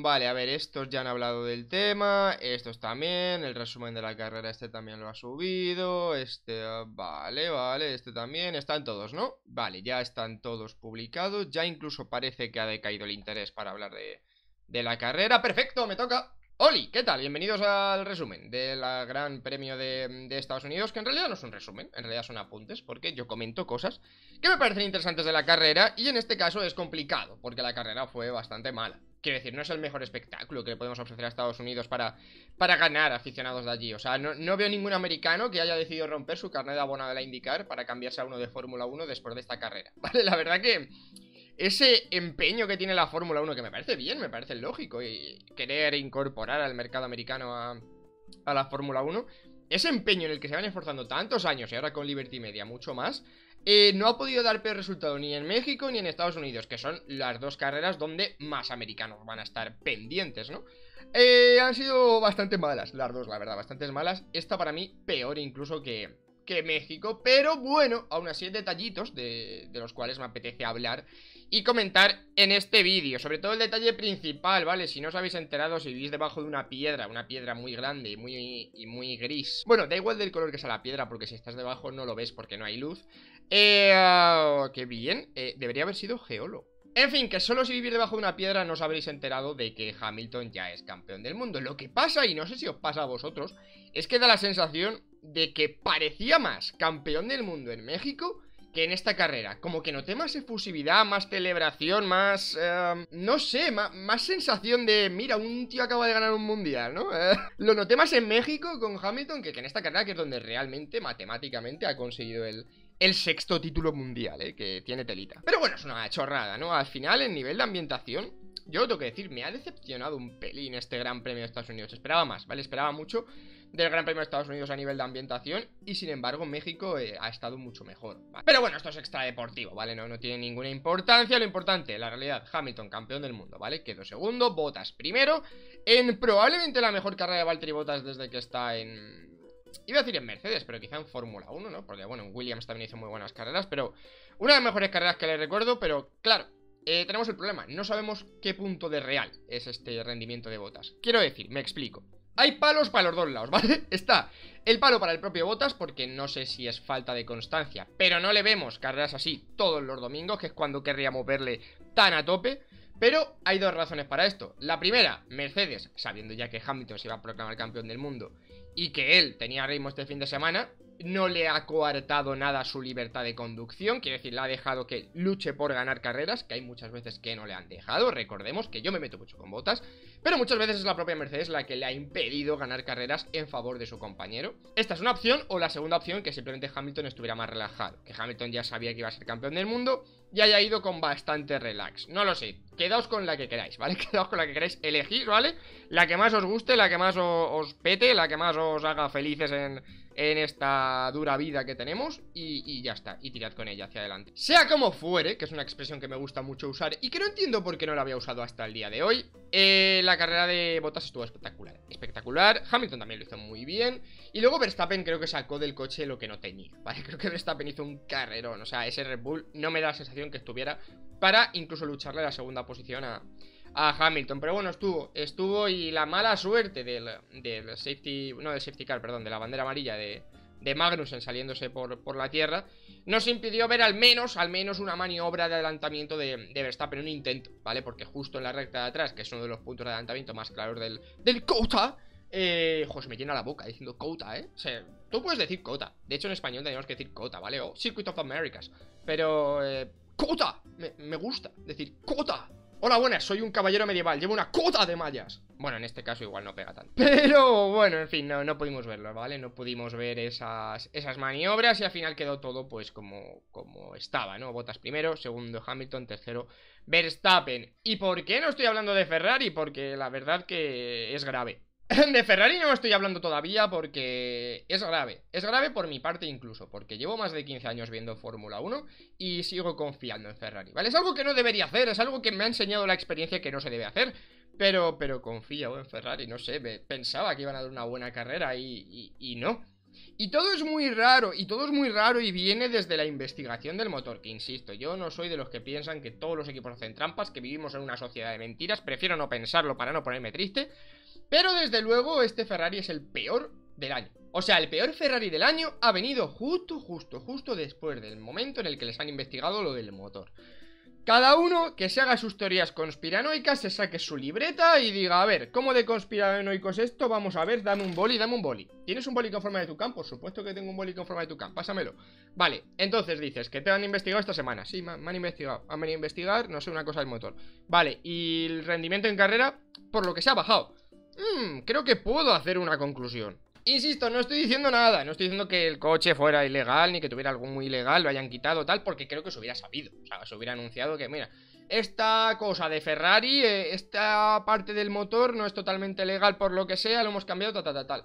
Vale, a ver, estos ya han hablado del tema, estos también, el resumen de la carrera este también lo ha subido, este, ah, vale, vale, este también, están todos, ¿no? Vale, ya están todos publicados, ya incluso parece que ha decaído el interés para hablar de, de la carrera, perfecto, me toca. Oli, ¿qué tal? Bienvenidos al resumen del Gran Premio de, Estados Unidos, que en realidad no es un resumen, en realidad son apuntes, porque yo comento cosas que me parecen interesantes de la carrera, y en este caso es complicado, porque la carrera fue bastante mala. Quiero decir, no es el mejor espectáculo que le podemos ofrecer a Estados Unidos para, para ganar aficionados de allí. O sea, no, no veo ningún americano que haya decidido romper su carnet de abonado de la IndyCar para cambiarse a uno de Fórmula 1 después de esta carrera. Vale, la verdad que ese empeño que tiene la Fórmula 1, que me parece bien, me parece lógico, y querer incorporar al mercado americano a, la Fórmula 1, ese empeño en el que se van esforzando tantos años y ahora con Liberty Media mucho más, eh, no ha podido dar peor resultado ni en México ni en Estados Unidos, que son las dos carreras donde más americanos van a estar pendientes, ¿no? Eh, han sido bastante malas, las dos, la verdad, bastante malas. Esta para mí peor incluso que, que México, pero bueno, aún así detallitos de, de los cuales me apetece hablar y comentar en este vídeo Sobre todo el detalle principal, ¿vale? Si no os habéis enterado, si vivís debajo de una piedra Una piedra muy grande y muy, y muy gris Bueno, da igual del color que sea la piedra Porque si estás debajo no lo ves porque no hay luz Eh... Uh, ¡Qué bien! Eh, debería haber sido geólogo en fin, que solo si vivís debajo de una piedra no os habréis enterado de que Hamilton ya es campeón del mundo. Lo que pasa, y no sé si os pasa a vosotros, es que da la sensación de que parecía más campeón del mundo en México que en esta carrera. Como que noté más efusividad, más celebración, más... Em, no sé, más, sensación de... Mira, un tío acaba de ganar un mundial, ¿no? Eh, lo noté más en México con Hamilton que, en esta carrera, que es donde realmente, matemáticamente, ha conseguido el, el sexto título mundial, ¿eh? Que tiene telita. Pero bueno, es una chorrada, ¿no? Al final, el nivel de ambientación... Yo tengo que decir, me ha decepcionado un pelín este Gran Premio de Estados Unidos. Esperaba más, ¿vale? Esperaba mucho del Gran Premio de Estados Unidos a nivel de ambientación y sin embargo México eh, ha estado mucho mejor. Pero bueno, esto es extradeportivo, ¿vale? No, no tiene ninguna importancia. Lo importante, la realidad, Hamilton campeón del mundo, ¿vale? Quedó segundo, Bottas primero, en probablemente la mejor carrera de Valtteri Bottas desde que está en... Iba a decir en Mercedes, pero quizá en Fórmula 1, ¿no? Porque bueno, en Williams también hizo muy buenas carreras, pero una de las mejores carreras que le recuerdo, pero claro, eh, tenemos el problema, no sabemos qué punto de real es este rendimiento de botas. Quiero decir, me explico. Hay palos para los dos lados, ¿vale? Está el palo para el propio Botas, porque no sé si es falta de constancia, pero no le vemos carreras así todos los domingos, que es cuando querríamos verle tan a tope. Pero hay dos razones para esto. La primera, Mercedes, sabiendo ya que Hamilton se iba a proclamar campeón del mundo y que él tenía ritmo este fin de semana, no le ha coartado nada su libertad de conducción, quiere decir, le ha dejado que luche por ganar carreras, que hay muchas veces que no le han dejado, recordemos que yo me meto mucho con botas, pero muchas veces es la propia Mercedes la que le ha impedido ganar carreras en favor de su compañero. Esta es una opción, o la segunda opción, que simplemente Hamilton estuviera más relajado, que Hamilton ya sabía que iba a ser campeón del mundo y haya ido con bastante relax, no lo sé, quedaos con la que queráis, ¿vale? Quedaos con la que queráis elegir, ¿vale? La que más os guste, la que más os pete, la que más os haga felices en en esta dura vida que tenemos y, ya está, y tirad con ella hacia adelante. Sea como fuere, que es una expresión que me gusta mucho usar y que no entiendo por qué no la había usado hasta el día de hoy, eh, la carrera de botas estuvo espectacular. Espectacular, Hamilton también lo hizo muy bien y luego Verstappen creo que sacó del coche lo que no tenía, ¿vale? Creo que Verstappen hizo un carrerón, o sea, ese Red Bull no me da la sensación que estuviera para incluso lucharle la segunda posición a, a Hamilton. Pero bueno, estuvo, estuvo y la mala suerte del, del safety, no del safety car, perdón, de la bandera amarilla de, de Magnussen saliéndose por, por, la tierra, nos impidió ver al menos, al menos una maniobra de adelantamiento de, de, Verstappen, un intento, ¿vale? Porque justo en la recta de atrás, que es uno de los puntos de adelantamiento más claros del, del Kota, eh, me llena la boca diciendo Kota, ¿eh? O sea, tú puedes decir Kota, de hecho en español tenemos que decir Kota, ¿vale? O Circuit of Americas, pero... Eh, ¡Kota! Me, gusta decir Kota, Hola, buenas, soy un caballero medieval, llevo una cota de mallas Bueno, en este caso igual no pega tanto Pero bueno, en fin, no, no pudimos verlo, ¿vale? No pudimos ver esas, esas maniobras y al final quedó todo pues como, como estaba, ¿no? Botas primero, segundo Hamilton, tercero Verstappen ¿Y por qué no estoy hablando de Ferrari? Porque la verdad que es grave de Ferrari no estoy hablando todavía porque es grave. Es grave por mi parte incluso, porque llevo más de 15 años viendo Fórmula 1 y sigo confiando en Ferrari, ¿vale? Es algo que no debería hacer, es algo que me ha enseñado la experiencia que no se debe hacer, pero, pero confío en Ferrari, no sé, pensaba que iban a dar una buena carrera y, y no. Y todo es muy raro, y todo es muy raro y viene desde la investigación del motor, que insisto, yo no soy de los que piensan que todos los equipos hacen trampas, que vivimos en una sociedad de mentiras, prefiero no pensarlo para no ponerme triste, pero desde luego este Ferrari es el peor del año. O sea, el peor Ferrari del año ha venido justo, justo, justo después del momento en el que les han investigado lo del motor. Cada uno que se haga sus teorías conspiranoicas, se saque su libreta y diga, a ver, ¿cómo de conspiranoicos esto? Vamos a ver, dame un boli, dame un boli. ¿Tienes un boli con forma de tu campo? Por supuesto que tengo un boli con forma de tu campo, pásamelo. Vale, entonces dices que te han investigado esta semana. Sí, me, han investigado. Han venido a investigar, no sé, una cosa del motor. Vale, y el rendimiento en carrera, por lo que se ha bajado. Mmm, creo que puedo hacer una conclusión. Insisto, no estoy diciendo nada, no estoy diciendo que el coche fuera ilegal, ni que tuviera algo muy ilegal, lo hayan quitado, tal, porque creo que se hubiera sabido, o sea, se hubiera anunciado que, mira, esta cosa de Ferrari, eh, esta parte del motor no es totalmente legal por lo que sea, lo hemos cambiado, tal, tal, tal.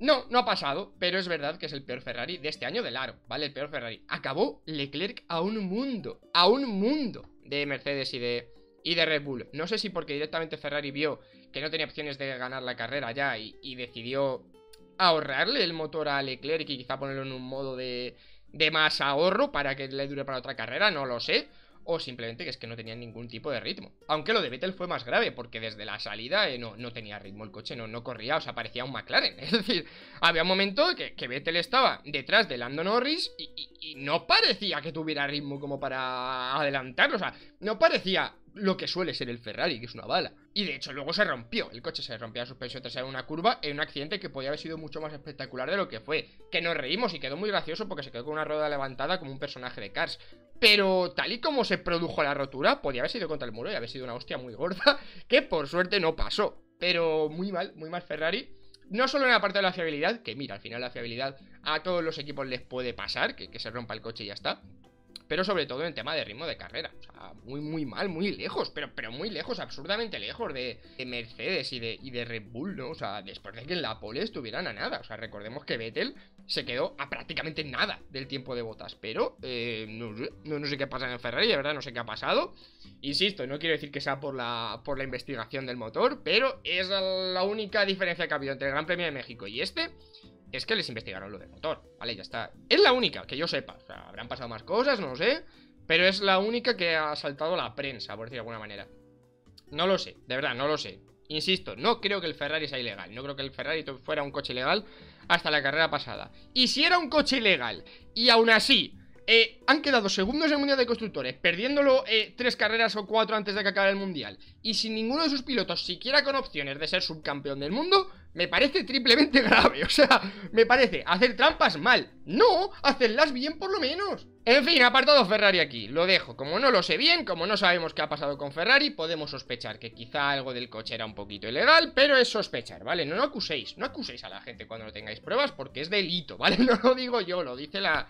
No, no ha pasado, pero es verdad que es el peor Ferrari de este año del aro, ¿vale? El peor Ferrari. Acabó Leclerc a un mundo, a un mundo de Mercedes y de, y de Red Bull. No sé si porque directamente Ferrari vio que no tenía opciones de ganar la carrera ya y decidió ahorrarle el motor a Leclerc y quizá ponerlo en un modo de, de más ahorro para que le dure para otra carrera, no lo sé. O simplemente que es que no tenía ningún tipo de ritmo. Aunque lo de Vettel fue más grave, porque desde la salida eh, no, no, tenía ritmo el coche, no, no corría, o sea, parecía un McLaren. Es decir, había un momento que, Vettel estaba detrás de Lando Norris y, y no parecía que tuviera ritmo como para adelantarlo. O sea, no parecía lo que suele ser el Ferrari, que es una bala. Y de hecho luego se rompió, el coche se rompió a suspensión trasera en una curva en un accidente que podía haber sido mucho más espectacular de lo que fue. Que nos reímos y quedó muy gracioso porque se quedó con una rueda levantada como un personaje de Cars. Pero tal y como se produjo la rotura, podía haber sido contra el muro y haber sido una hostia muy gorda, que por suerte no pasó. Pero muy mal, muy mal Ferrari. No solo en la parte de la fiabilidad, que mira, al final la fiabilidad a todos los equipos les puede pasar, que, que se rompa el coche y ya está pero sobre todo en tema de ritmo de carrera. O sea, muy, muy mal, muy lejos, pero, pero muy lejos, absurdamente lejos de, Mercedes y de, Red Bull, ¿no? O sea, después de que en la pole estuvieran a nada. O sea, recordemos que Vettel se quedó a prácticamente nada del tiempo de botas, pero eh, no, no, sé qué pasa en Ferrari, de verdad no sé qué ha pasado. Insisto, no quiero decir que sea por la, por la investigación del motor, pero es la única diferencia que ha habido entre el Gran Premio de México y este es que les investigaron lo del motor, ¿vale? Ya está. Es la única, que yo sepa. O sea, habrán pasado más cosas, no lo sé. Pero es la única que ha saltado la prensa, por decir de alguna manera. No lo sé, de verdad, no lo sé. Insisto, no creo que el Ferrari sea ilegal. No creo que el Ferrari fuera un coche ilegal hasta la carrera pasada. Y si era un coche ilegal y aún así eh, han quedado segundos en el Mundial de Constructores, perdiéndolo eh, tres carreras o cuatro antes de que acabe el Mundial, y sin ninguno de sus pilotos siquiera con opciones de ser subcampeón del mundo, me parece triplemente grave. O sea, me parece hacer trampas mal. No, hacerlas bien por lo menos. En fin, apartado Ferrari aquí, lo dejo. Como no lo sé bien, como no sabemos qué ha pasado con Ferrari, podemos sospechar que quizá algo del coche era un poquito ilegal, pero es sospechar, ¿vale? No, no acuséis, no acuséis a la gente cuando no tengáis pruebas porque es delito, ¿vale? No lo digo yo, lo dice la,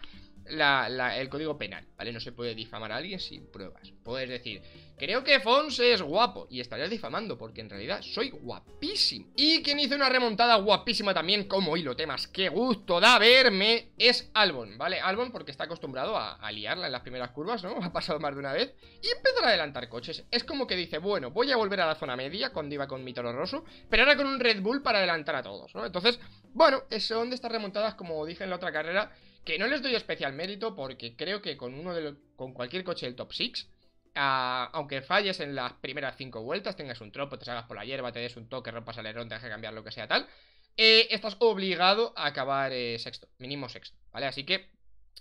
el código penal, ¿vale? No se puede difamar a alguien sin pruebas. Puedes decir, creo que Fons es guapo, y estarías difamando, porque en realidad soy guapísimo. Y quien hizo una remontada guapísima también, como hilo temas, qué gusto da verme, es Albon, ¿vale? Albon porque está acostumbrado a, liarla en las primeras curvas, ¿no? Ha pasado más de una vez, y empezar a adelantar coches. Es como que dice, bueno, voy a volver a la zona media cuando iba con mi Toro Rosso, pero ahora con un Red Bull para adelantar a todos, ¿no? Entonces, bueno, son de estas remontadas, como dije en la otra carrera, que no les doy especial mérito porque creo que con uno de con cualquier coche del top 6 ah, aunque falles en las primeras 5 vueltas, tengas un tropo, te salgas por la hierba, te des un toque, rompas alerón, te dejes cambiar lo que sea tal, eh, estás obligado a acabar eh, sexto, mínimo sexto, ¿vale? Así que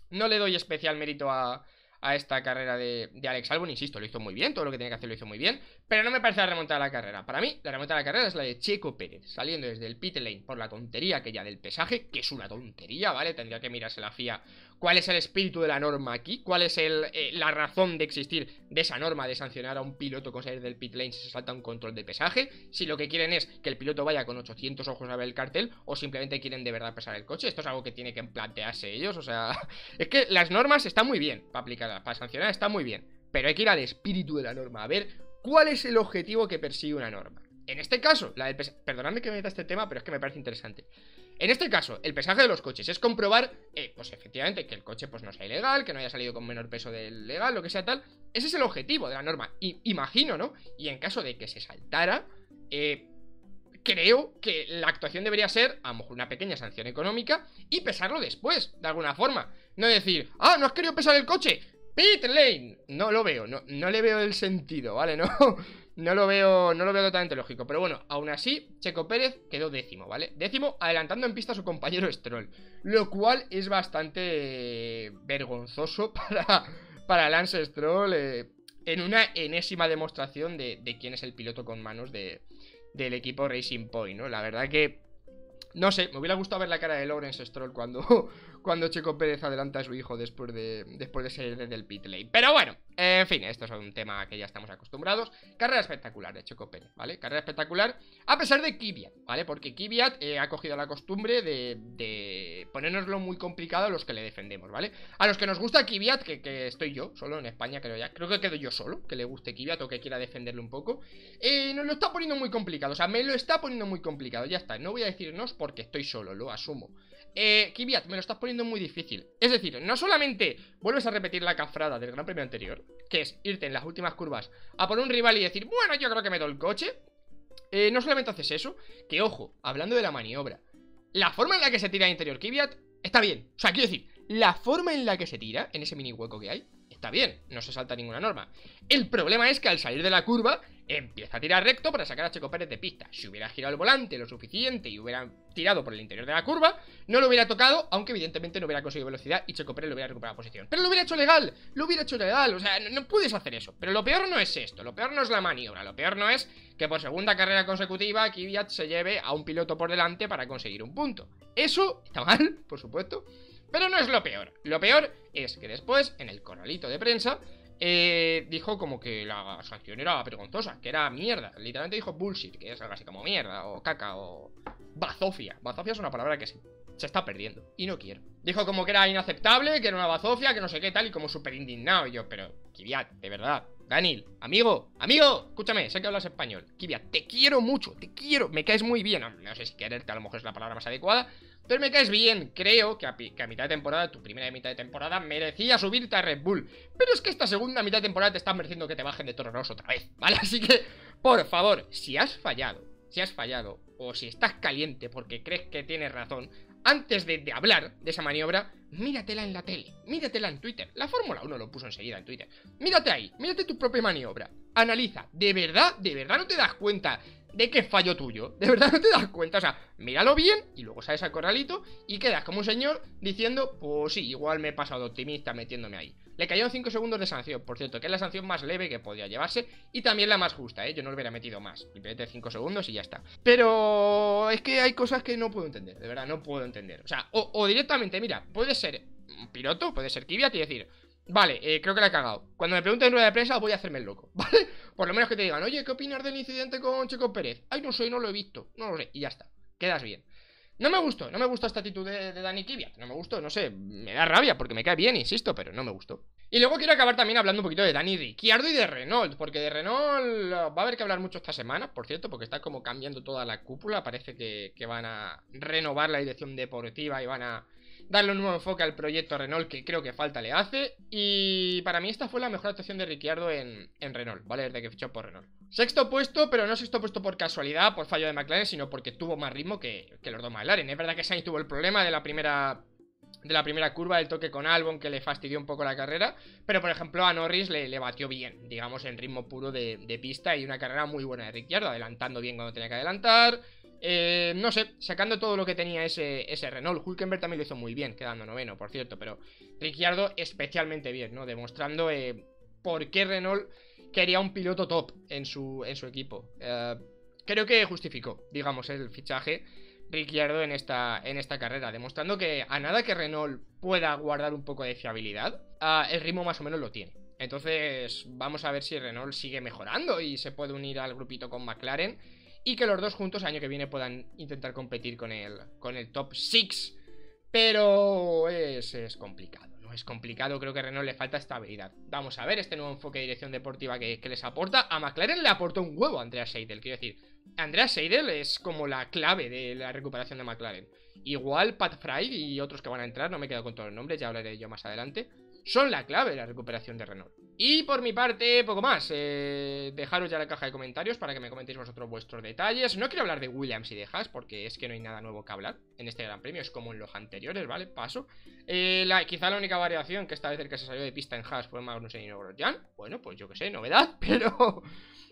no le doy especial mérito a, a esta carrera de, Alex Albon, insisto, lo hizo muy bien, todo lo que tenía que hacer lo hizo muy bien, pero no me parece la remontada de la carrera. Para mí, la remontada de la carrera es la de Checo Pérez, saliendo desde el pit lane por la tontería que ya del pesaje, que es una tontería, ¿vale? Tendría que mirarse la FIA cuál es el espíritu de la norma aquí, cuál es eh, la razón de existir de esa norma de sancionar a un piloto con salir del pit lane si se salta un control de pesaje, si lo que quieren es que el piloto vaya con 800 ojos a ver el cartel o simplemente quieren de verdad pesar el coche, esto es algo que tiene que plantearse ellos, o sea, es que las normas están muy bien para aplicarlas, para sancionar está muy bien, pero hay que ir al espíritu de la norma, a ver cuál es el objetivo que persigue una norma. En este caso, la del perdonadme que me meta este tema, pero es que me parece interesante. En este caso, el pesaje de los coches es comprobar, eh, pues efectivamente, que el coche pues no sea ilegal, que no haya salido con menor peso del legal, lo que sea tal. Ese es el objetivo de la norma. Y imagino, ¿no? Y en caso de que se saltara, eh, creo que la actuación debería ser, a lo mejor, una pequeña sanción económica y pesarlo después, de alguna forma. No decir, ah, no has querido pesar el coche, pit lane. No lo veo, no, no le veo el sentido, ¿vale? No, no lo veo, no lo veo totalmente lógico. Pero bueno, aún así, Checo Pérez quedó décimo, ¿vale? Décimo, adelantando en pista a su compañero Stroll. Lo cual es bastante vergonzoso para, para Lance Stroll. Eh, en una enésima demostración de, de, quién es el piloto con manos de, del equipo Racing Point, ¿no? La verdad que no sé, me hubiera gustado ver la cara de Lawrence Stroll cuando, cuando Checo Pérez adelanta a su hijo después de, después de salir del pit lane. Pero bueno, en fin, esto es un tema que ya estamos acostumbrados. Carrera espectacular de Checo Pérez, ¿vale? Carrera espectacular, a pesar de Kvyat, ¿vale? Porque Kvyat eh, ha cogido la costumbre de, de ponérnoslo muy complicado a los que le defendemos, ¿vale? A los que nos gusta Kvyat, que, que estoy yo, solo en España creo ya, creo que quedo yo solo, que le guste Kvyat o que quiera defenderle un poco, eh, nos lo está poniendo muy complicado, o sea, me lo está poniendo muy complicado, ya está, no voy a decirnos porque estoy solo, lo asumo. Eh, Kvyat, me lo estás poniendo muy difícil. Es decir, no solamente vuelves a repetir la cafrada del Gran Premio anterior, que es irte en las últimas curvas a por un rival y decir, bueno, yo creo que me doy el coche. Eh, no solamente haces eso, que ojo, hablando de la maniobra, la forma en la que se tira interior Kvyat está bien. O sea, quiero decir, la forma en la que se tira, en ese mini hueco que hay, está bien, no se salta ninguna norma. El problema es que al salir de la curva empieza a tirar recto para sacar a Checo Pérez de pista. Si hubiera girado el volante lo suficiente y hubiera tirado por el interior de la curva, no lo hubiera tocado, aunque evidentemente no hubiera conseguido velocidad y Checo Pérez lo hubiera recuperado posición. Pero lo hubiera hecho legal, lo hubiera hecho legal, o sea, no, puedes hacer eso. Pero lo peor no es esto, lo peor no es la maniobra, lo peor no es que por segunda carrera consecutiva Kvyat se lleve a un piloto por delante para conseguir un punto. Eso está mal, por supuesto, pero no es lo peor. Lo peor es que después, en el corralito de prensa, eh, dijo como que la sanción era vergonzosa, que era mierda. Literalmente dijo bullshit, que es algo así como mierda, o caca, o bazofia. Bazofia es una palabra que se, está perdiendo, y no quiero. Dijo como que era inaceptable, que era una bazofia, que no sé qué tal, y como súper indignado. Y yo, pero, Kiviat, de verdad, Daniel, amigo, amigo, escúchame, sé que hablas español. Kiviat, te quiero mucho, te quiero, me caes muy bien. No, no sé si quererte a lo mejor es la palabra más adecuada, pero me caes bien, creo que a, mitad de temporada, tu primera mitad de temporada, merecía subirte a Red Bull. Pero es que esta segunda mitad de temporada te están mereciendo que te bajen de Toro Rosso otra vez, ¿vale? Así que, por favor, si has fallado, si has fallado, o si estás caliente porque crees que tienes razón, antes de, de, hablar de esa maniobra, míratela en la tele, míratela en Twitter. La Fórmula 1 lo puso enseguida en Twitter. Mírate ahí, mírate tu propia maniobra. Analiza, ¿de verdad, de verdad no te das cuenta de qué fallo tuyo. De verdad no te das cuenta. O sea, míralo bien y luego sales al corralito y quedas como un señor diciendo, pues sí, igual me he pasado optimista metiéndome ahí. Le cayeron 5 segundos de sanción, por cierto, que es la sanción más leve que podía llevarse y también la más justa, ¿eh? Yo no le hubiera metido más. Simplemente 5 segundos y ya está. Pero es que hay cosas que no puedo entender, de verdad, no puedo entender. O sea, o, directamente, mira, puede ser un piloto, puede ser Kvyat y decir, Vale, eh, creo que la he cagado. Cuando me pregunten en rueda de prensa voy a hacerme el loco, ¿vale? Por lo menos que te digan, oye, ¿qué opinas del incidente con Checo Pérez? Ay, no sé, no lo he visto, no lo sé, y ya está, quedas bien. No me gustó, no me gustó esta actitud de, Dani Kvyat, no me gustó, no sé, me da rabia porque me cae bien, insisto, pero no me gustó. Y luego quiero acabar también hablando un poquito de Dani Ricciardo y de Renault, porque de Renault va a haber que hablar mucho esta semana, por cierto, porque está como cambiando toda la cúpula, parece que, que van a renovar la dirección deportiva y van a darle un nuevo enfoque al proyecto Renault que creo que falta le hace. Y para mí esta fue la mejor actuación de Ricciardo en, en Renault, ¿vale? Desde que fichó por Renault. Sexto puesto, pero no sexto puesto por casualidad, por fallo de McLaren, sino porque tuvo más ritmo que, que los dos McLaren. Es verdad que Sainz tuvo el problema de la primera de la primera curva del toque con Albon que le fastidió un poco la carrera, pero por ejemplo a Norris le, le batió bien, digamos en ritmo puro de, de, pista y una carrera muy buena de Ricciardo, adelantando bien cuando tenía que adelantar, eh, no sé, sacando todo lo que tenía ese, ese Renault. Hulkenberg también lo hizo muy bien, quedando noveno, por cierto. Pero Ricciardo especialmente bien, ¿no? Demostrando eh, por qué Renault quería un piloto top en su, en su equipo. Eh, creo que justificó, digamos, el fichaje Ricciardo en esta, en esta carrera. Demostrando que a nada que Renault pueda guardar un poco de fiabilidad, el ritmo más o menos lo tiene. Entonces, vamos a ver si Renault sigue mejorando y se puede unir al grupito con McLaren y que los dos juntos año que viene puedan intentar competir con el, con el top 6. Pero es, es, complicado, ¿no? Es complicado, creo que a Renault le falta estabilidad. Vamos a ver este nuevo enfoque de dirección deportiva que, les aporta. A McLaren le aportó un huevo a Andreas Seidel, quiero decir. Andreas Seidel es como la clave de la recuperación de McLaren. Igual Pat Fry y otros que van a entrar, no me he quedado con todos los nombres, ya hablaré yo más adelante son la clave de la recuperación de Renault. Y por mi parte, poco más. Eh, dejaros ya la caja de comentarios para que me comentéis vosotros vuestros detalles. No quiero hablar de Williams y de Haas porque es que no hay nada nuevo que hablar en este Gran Premio. Es como en los anteriores, ¿vale? Paso. Eh, la, quizá la única variación que esta vez el que se salió de pista en Haas fue Magnussen y Grosjean. Bueno, pues yo que sé, novedad, pero...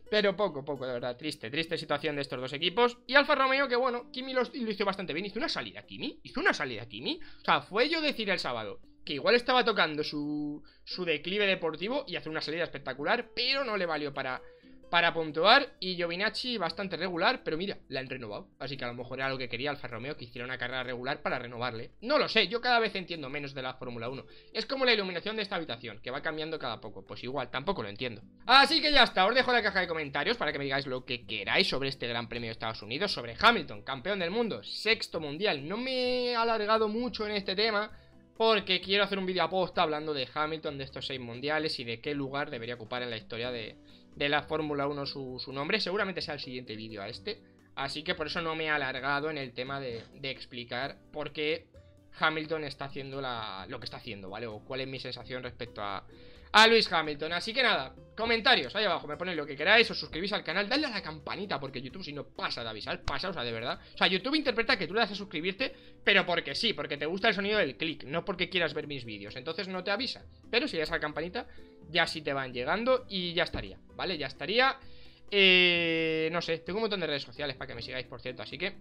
Pero poco, poco, de verdad, triste, triste situación de estos dos equipos Y Alfa Romeo, que bueno, Kimi lo hizo bastante bien Hizo una salida, Kimi, hizo una salida, Kimi O sea, fue yo decir el sábado que igual estaba tocando su, su declive deportivo y hace una salida espectacular, pero no le valió para, para puntuar. Y Giovinacci bastante regular, pero mira, la han renovado. Así que a lo mejor era lo que quería Alfa Romeo, que hiciera una carrera regular para renovarle. No lo sé, yo cada vez entiendo menos de la Fórmula 1. Es como la iluminación de esta habitación, que va cambiando cada poco. Pues igual, tampoco lo entiendo. Así que ya está, os dejo la caja de comentarios para que me digáis lo que queráis sobre este Gran Premio de Estados Unidos, sobre Hamilton, campeón del mundo, sexto mundial. No me he alargado mucho en este tema porque quiero hacer un vídeo aposta hablando de Hamilton, de estos seis mundiales y de qué lugar debería ocupar en la historia de, la Fórmula 1 su, nombre. Seguramente sea el siguiente vídeo a este. Así que por eso no me he alargado en el tema de, explicar por qué Hamilton está haciendo lo que está haciendo, ¿vale? O cuál es mi sensación respecto a, a Luis Hamilton. Así que nada, comentarios ahí abajo, me ponéis lo que queráis, os suscribís al canal, dadle a la campanita, porque YouTube si no pasa de avisar, pasa, o sea, de verdad. O sea, YouTube interpreta que tú le das a suscribirte, pero porque sí, porque te gusta el sonido del clic, no porque quieras ver mis vídeos, entonces no te avisa. Pero si le das a la campanita, ya sí te van llegando y ya estaría, ¿vale? Ya estaría. Eh, no sé, tengo un montón de redes sociales para que me sigáis, por cierto, así que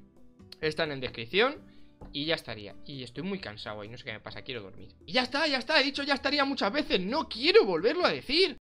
están en descripción. Y ya estaría. Y estoy muy cansado y no sé qué me pasa, quiero dormir. Y ya está, ya está, he dicho ya estaría muchas veces, no quiero volverlo a decir.